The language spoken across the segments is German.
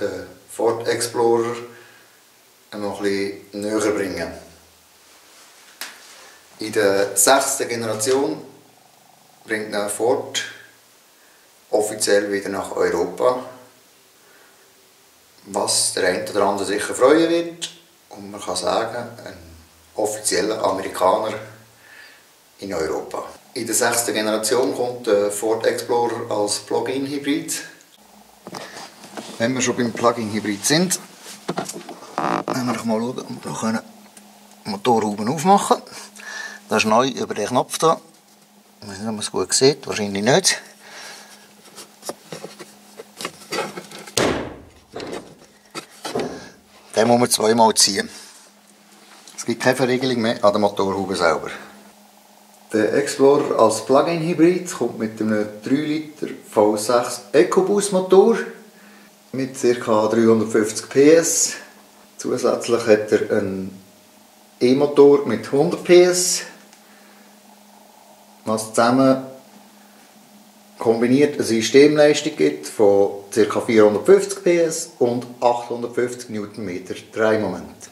Den Ford Explorer noch bisschen näher bringen. In der sechsten Generation bringt der Ford offiziell wieder nach Europa, was der eine oder andere sicher freuen wird und man kann sagen, ein offizieller Amerikaner in Europa. In der sechsten Generation kommt der Ford Explorer als Plug-in-Hybrid. Wenn wir schon beim Plug-in-Hybrid sind, wenn wir mal schauen, ob wir den Motorhaube aufmachen Das ist neu über den Knopf hier. Ich weiß nicht, ob man es gut sieht, wahrscheinlich nicht. Den muss man zweimal ziehen. Es gibt keine Verriegelung mehr an der Motorhaube selber. Der Explorer als Plug-in-Hybrid kommt mit einem 3 Liter V6 EcoBoost Motor mit ca. 350 PS. Zusätzlich hat er einen E-Motor mit 100 PS, was zusammen kombiniert eine Systemleistung gibt von ca. 450 PS und 850 Nm Drehmoment.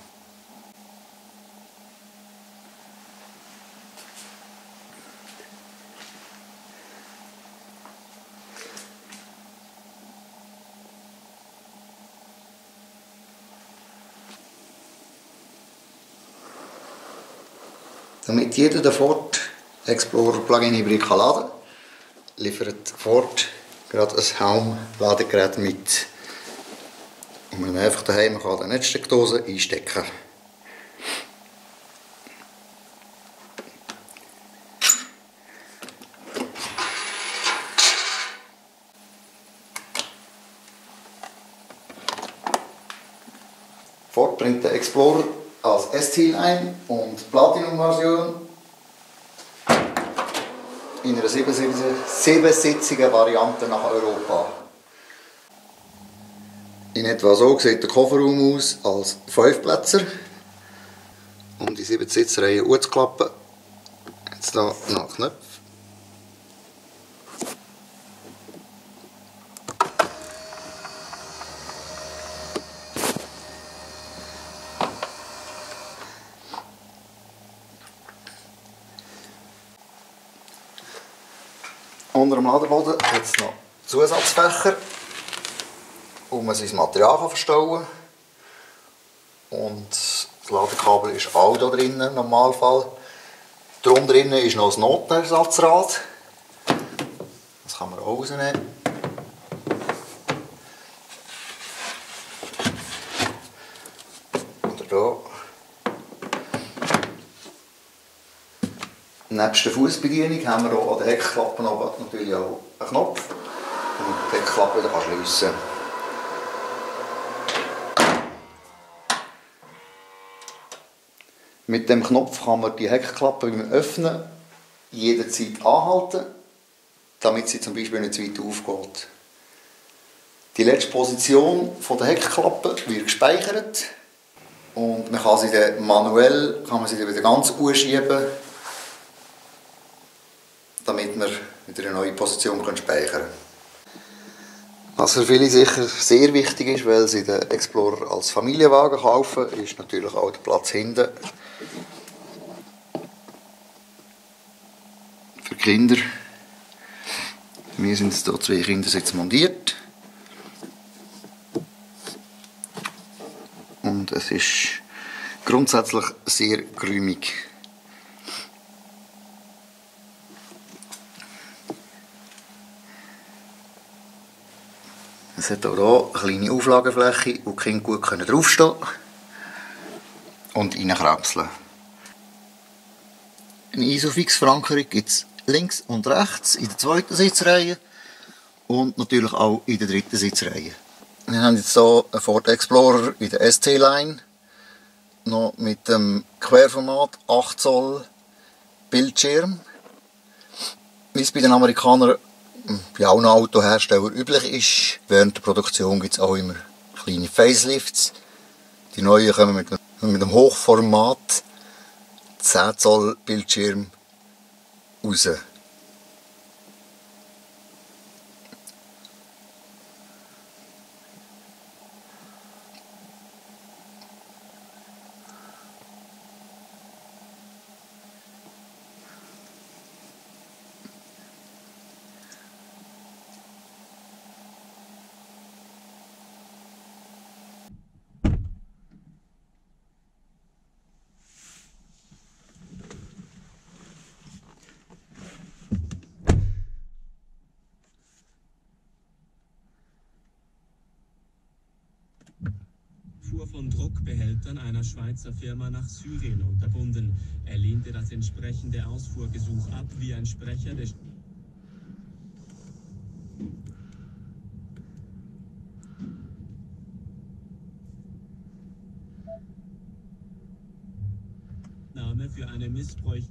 Damit jeder den Ford Explorer Plug-in Hybrid kann laden kann, liefert Ford gerade ein Helm-Ladegerät mit. Und man einfach daheim kann die Netzsteckdose einstecken. Ford bringt den Explorer als S-Line und Platinum-Version in einer siebensitzigen Variante nach Europa. In etwa so sieht der Kofferraum aus als Fünfplätzer. Um die sieben Sitzreihen auszuklappen, jetzt hier noch Knöpfe. Unter dem Ladeboden hat es noch Zusatzfächer, wo man sein Material verstauen kann. Und das Ladekabel ist auch hier drin, im Normalfall. Drinnen ist noch ein Notenersatzrad. Das kann man auch rausnehmen. Oder hier. Neben der Fußbedienung haben wir auch an den Heckklappen natürlich auch einen Knopf, man die Heckklappe wieder schliessen kann. Mit dem Knopf kann man die Heckklappe beim Öffnen jederzeit anhalten, damit sie zum Beispiel nicht zu weit aufgeht. Die letzte Position der Heckklappe wird gespeichert und man kann sie dann manuell kann man sie dann wieder ganz anschieben damit wir wieder eine neue Position speichern können. Was für viele sicher sehr wichtig ist, weil sie den Explorer als Familienwagen kaufen, ist natürlich auch der Platz hinten. Für Kinder. Wir sind hier zwei Kindersitze montiert. Und es ist grundsätzlich sehr geräumig. Es hat auch eine kleine Auflagefläche, wo die Kinder gut draufstehen können und reinkrapseln. Eine Isofix-Verankerung gibt es links und rechts in der zweiten Sitzreihe und natürlich auch in der dritten Sitzreihe. Wir haben jetzt hier einen Ford Explorer in der ST-Line, noch mit dem Querformat 8 Zoll Bildschirm. Wie es bei den Amerikanern bei allen Autoherstellern üblich ist. Während der Produktion gibt es auch immer kleine Facelifts. Die neuen kommen mit einem, mit einem Hochformat 10 Zoll Bildschirm raus. Von Druckbehältern einer Schweizer Firma nach Syrien unterbunden. Er lehnte das entsprechende Ausfuhrgesuch ab, wie ein Sprecher des Name für eine Missbräuch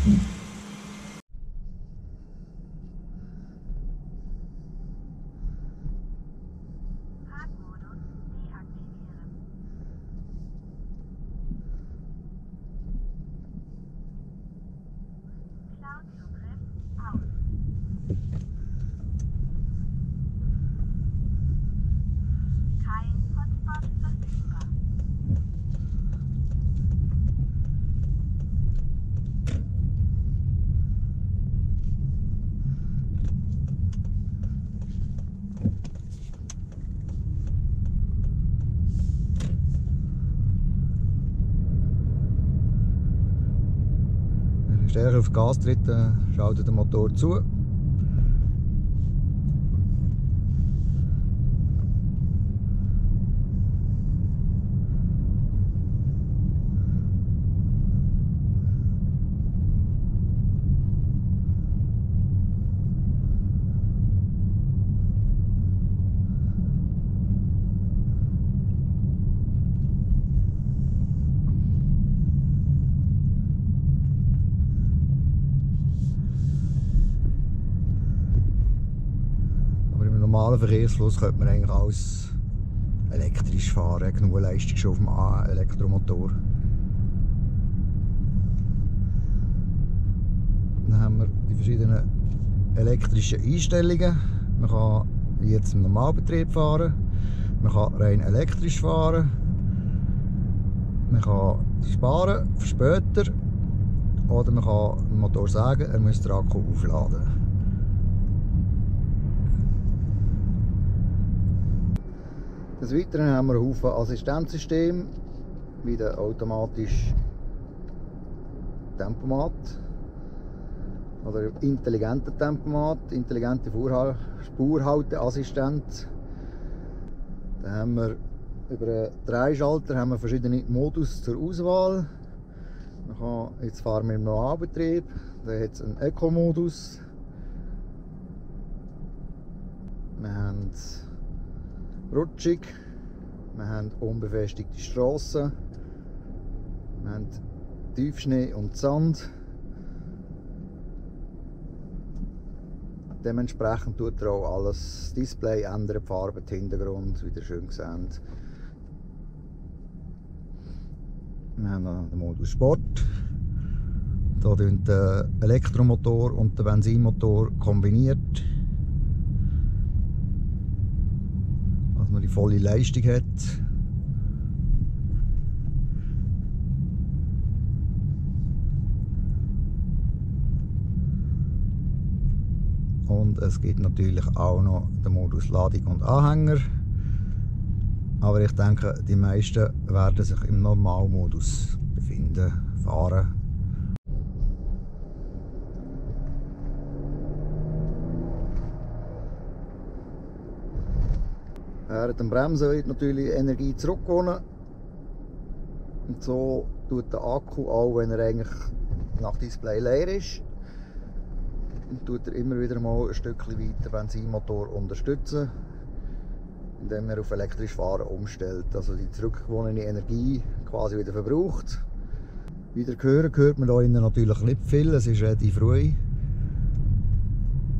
Mm-hmm. Stärker auf Gas tritt, dann schaltet der Motor zu. Aber im normalen Verkehrsfluss könnte man eigentlich alles elektrisch fahren, genug Leistung schon auf dem Elektromotor. Dann haben wir die verschiedenen elektrischen Einstellungen. Man kann jetzt im Normalbetrieb fahren, man kann rein elektrisch fahren, man kann sparen für später oder man kann dem Motor sagen, er muss den Akku aufladen. Des Weiteren haben wir Haufen Assistenzsysteme, wie der automatische Tempomat oder intelligenter Tempomat, intelligente Vorhal- Spurhalteassistent. Dann haben wir über einen Dreischalter haben wir verschiedene Modus zur Auswahl. Jetzt fahren wir im Normalbetrieb, da hat es einen Eco-Modus. Wir haben rutschig, wir haben unbefestigte Strassen, wir haben Tiefschnee und Sand. Dementsprechend tut er auch alles das Display ändern, die Farbe, den Hintergrund, wie ihr schön seht. Wir haben noch den Modus Sport. Da werden der Elektromotor und der Benzinmotor kombiniert. Dass man die volle Leistung hat. Und es gibt natürlich auch noch den Modus Ladung und Anhänger. Aber ich denke, die meisten werden sich im Normalmodus befinden, fahren. Während dem Bremsen wird natürlich Energie zurückgewonnen. Und so tut der Akku, auch wenn er eigentlich nach Display leer ist, und tut er immer wieder mal ein Stückchen weit den Benzinmotor unterstützen, indem er auf elektrisch fahren umstellt, also die zurückgewonnene Energie quasi wieder verbraucht. Wie hören, hört man hier innen natürlich nicht viel, es ist relativ ruhig.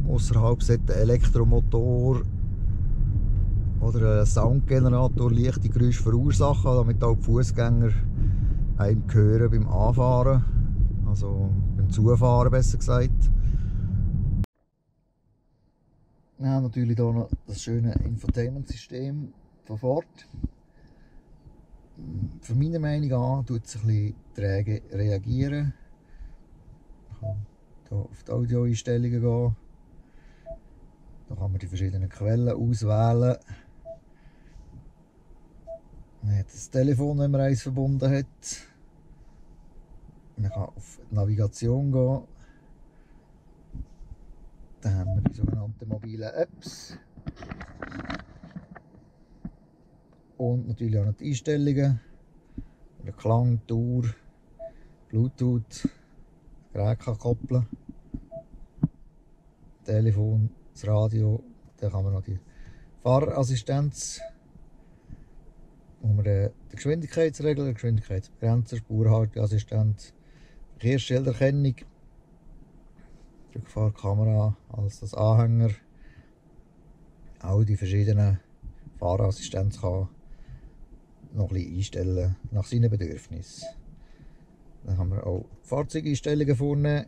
Außerhalb sollte ein Elektromotor oder ein Soundgenerator leichte Geräusche verursachen, damit auch die Fußgänger einem hören beim Anfahren, also beim Zufahren besser gesagt. Wir haben natürlich hier noch das schöne Infotainment-System von Ford. Von meiner Meinung an tut es ein bisschen träge reagieren. Ich kann hier auf die Audioeinstellungen gehen. Da kann man die verschiedenen Quellen auswählen. Man hat das Telefon, wenn man eins verbunden hat. Man kann auf Navigation gehen. Dann haben wir die sogenannten mobilen Apps. Und natürlich auch noch die Einstellungen. Der Klang, Tour, Bluetooth, Gerät kann koppeln. Telefon, das Radio, dann kann man noch die Fahrerassistenz, wo äh, die Geschwindigkeitsregler, die Geschwindigkeitsbegrenzer, Spurhalteassistent, Verkehrsschilderkennung, Rückfahrkamera als das Anhänger, all die verschiedenen Fahrerassistenz kann noch ein einstellen nach seinen Bedürfnissen. Dann haben wir auch Fahrzeugeinstellungen vorne.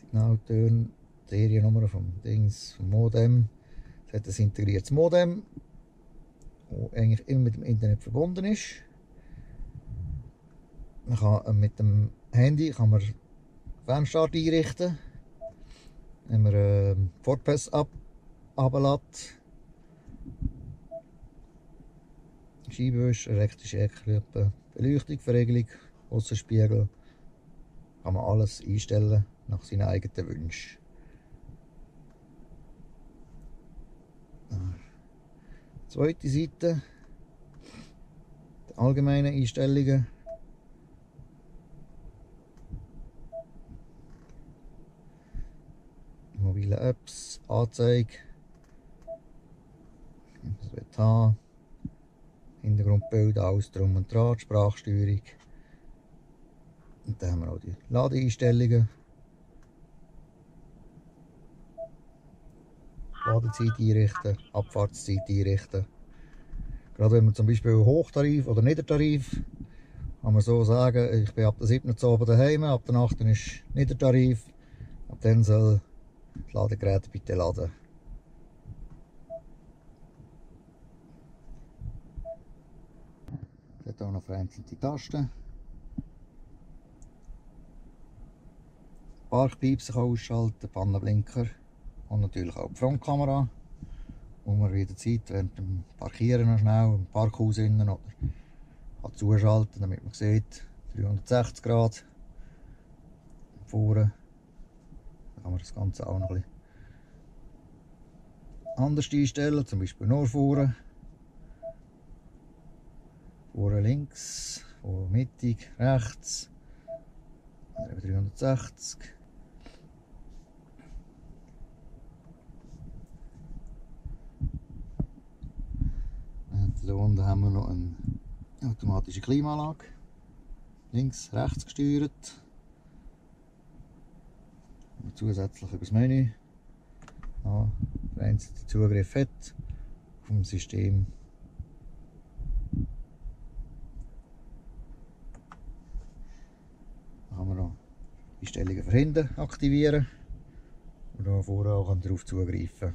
Signaltöne, die Seriennummer vom Dings, vom Modem. Es hat ein integriertes Modem, das eigentlich immer mit dem Internet verbunden ist. Man kann äh, mit dem Handy kann man Fernstart einrichten. Wenn man äh, Fortpass ab ablässt. Scheibenwischer, elektrische Eckknöpfe, Beleuchtung, Verriegelung, Aussenspiegel. Kann man alles einstellen nach seinen eigenen Wünschen. Zweite Seite. Die allgemeinen Einstellungen. mobile Apps, Anzeige, was wir haben, Hintergrundbild, alles drum und dran, Sprachsteuerung. Und dann haben wir auch die Ladeeinstellungen. Ladezeit einrichten, Abfahrtszeit einrichten. Gerade wenn man zum Beispiel Hochtarif oder Niedertarif, kann man so sagen, ich bin ab der 7. Uhr daheim, ab der 8. ist Niedertarif, ab dann soll das Ladegerät bitte laden. Es hat auch noch vereinzelte Tasten. Parkpiepsen kann ausschalten, Pannenblinker und natürlich auch die Frontkamera, wo man wieder Zeit während dem Parkieren noch schnell im Parkhaus innen oder kann zuschalten, damit man sieht, 360 Grad vorne dann kann man das Ganze auch noch ein bisschen anders einstellen, zum Beispiel nur vorne. Vorne links, vorne mittig, rechts. Dann 360. Und da unten haben wir noch eine automatische Klimaanlage. Links, rechts gesteuert zusätzlich über das Menü ja, vereinzelte Zugriff hat vom System. Dann kann man noch Einstellungen verhindern aktivieren und da vorne auch darauf zugreifen